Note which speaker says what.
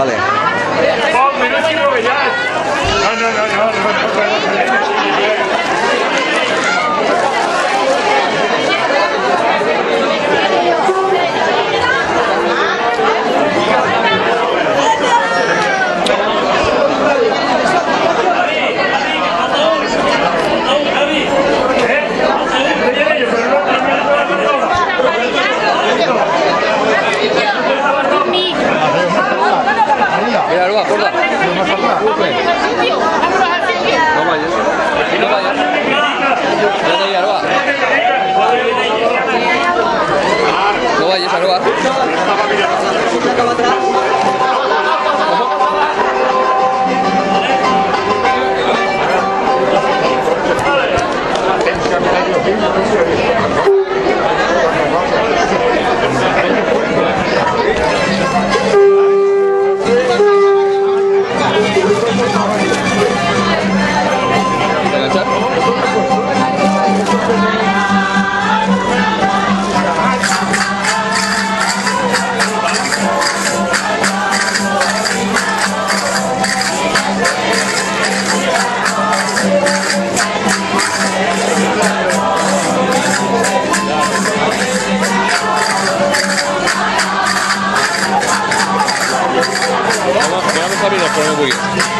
Speaker 1: Vale.
Speaker 2: Oh, menos que no, no, no, no.
Speaker 1: estava mirant. Això acabarà Sweet.